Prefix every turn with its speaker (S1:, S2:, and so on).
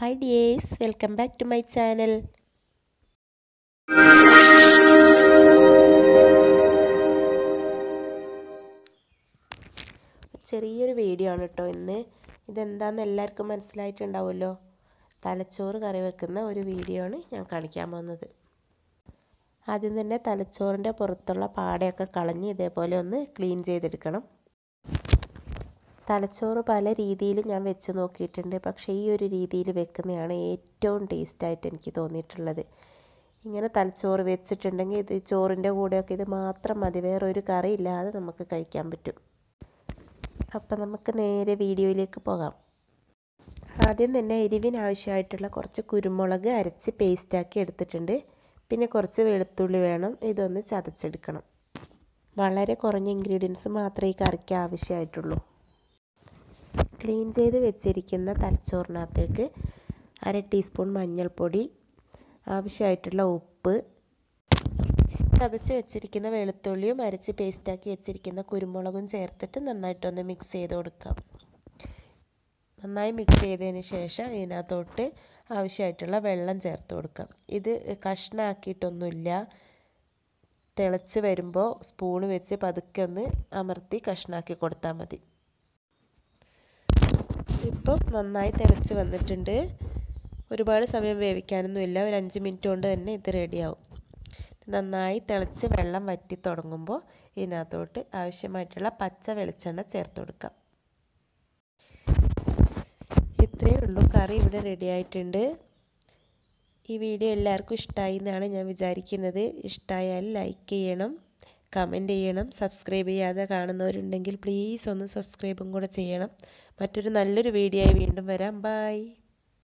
S1: Hi dears welcome back to my channel ചെറിയൊരു video ആണ് കേട്ടോ ഇന്ന്. ഇതെന്താണെന്ന് എല്ലാവർക്കും മനസ്സിലായിട്ടുണ്ടാവുമല്ലോ? തലച്ചോറ് കറി വെക്കുന്ന ഒരു വീഡിയോ ആണ് ഞാൻ കാണിക്കാൻ പോകുന്നത്. ആദ്യം തന്നെ തലച്ചോറിന്റെ പുറത്തുള്ള പാടയൊക്കെ കളഞ്ഞ് ഇതേപോലെ ഒന്ന് ക്ലീൻ ചെയ്തെടുക്കണം. തലച്ചോറ് പല രീതിയിൽ ഞാൻ വെച്ച് നോക്കിയിട്ടുണ്ട്. പക്ഷേ ഈ ഒരു രീതിയിൽ വെക്കുന്നതാണ് ഏറ്റവും ടേസ്റ്റായിട്ട് എനിക്ക് തോന്നിയിട്ടുള്ളത്. ഇങ്ങനെ തലച്ചോറ് വെച്ചിട്ടുണ്ടെങ്കിൽ ഇത് ചോറിന്റെ കൂടെയൊക്കെ ഇത് മാത്രം മതി. വേറൊരു കറി ഇല്ലാതെ നമുക്ക് കഴിക്കാൻ പറ്റും. അപ്പം നമുക്ക് നേരെ വീഡിയോയിലേക്ക് പോകാം. ആദ്യം തന്നെ എരിവിനാവശ്യമായിട്ടുള്ള കുറച്ച് കുരുമുളക് അരച്ച് പേസ്റ്റാക്കി എടുത്തിട്ടുണ്ട്. പിന്നെ കുറച്ച് വെളുത്തുള്ളി വേണം. ഇതൊന്ന് ചതച്ചെടുക്കണം. വളരെ കുറഞ്ഞ ഇൻഗ്രീഡിയൻസ് മാത്രമേ ഈ കറിക്ക് ആവശ്യമായിട്ടുള്ളൂ. ക്ലീൻ ചെയ്ത് വെച്ചിരിക്കുന്ന തലച്ചോറിനകത്തേക്ക് അര ടീസ്പൂൺ മഞ്ഞൾപ്പൊടി ആവശ്യമായിട്ടുള്ള ഉപ്പ് ചതച്ച് വെച്ചിരിക്കുന്ന വെളുത്തുള്ളിയും അരച്ച് പേസ്റ്റാക്കി വെച്ചിരിക്കുന്ന കുരുമുളകും ചേർത്തിട്ട് നന്നായിട്ടൊന്ന് മിക്സ് ചെയ്ത് കൊടുക്കാം. നന്നായി മിക്സ് ചെയ്തതിന് ശേഷം ഇതിനകത്തോട്ട് ആവശ്യമായിട്ടുള്ള വെള്ളം ചേർത്ത് കൊടുക്കാം. ഇത് കഷ്ണാക്കിയിട്ടൊന്നുമില്ല. തിളച്ച് വരുമ്പോൾ സ്പൂണ് വെച്ച് പതുക്കെ ഒന്ന് അമർത്തി കഷ്ണാക്കി കൊടുത്താൽ മതി. ഇപ്പം നന്നായി തിളച്ച് വന്നിട്ടുണ്ട്. ഒരുപാട് സമയം വേവിക്കാനൊന്നുമില്ല ഒരു അഞ്ച് മിനിറ്റ് കൊണ്ട് തന്നെ ഇത് റെഡിയാവും നന്നായി തിളച്ച് വെള്ളം വറ്റി തുടങ്ങുമ്പോൾ ഇതിനകത്തോട്ട് ആവശ്യമായിട്ടുള്ള പച്ച വെളിച്ചെണ്ണ ചേർത്ത് കൊടുക്കാം. ഇത്രയേ ഉള്ളൂ. കറി ഇവിടെ റെഡി ആയിട്ടുണ്ട്. ഈ വീഡിയോ എല്ലാവർക്കും ഇഷ്ടമായി എന്നാണ് ഞാൻ വിചാരിക്കുന്നത്. ഇഷ്ടമായാൽ ലൈക്ക് ചെയ്യണം. കമന്റ് ചെയ്യണം. സബ്സ്ക്രൈബ് ചെയ്യാതെ കാണുന്നവരുണ്ടെങ്കിൽ പ്ലീസ് ഒന്ന് സബ്സ്ക്രൈബും കൂടെ ചെയ്യണം. മറ്റൊരു നല്ലൊരു വീഡിയോ ആയി വീണ്ടും വരാം. ബൈ.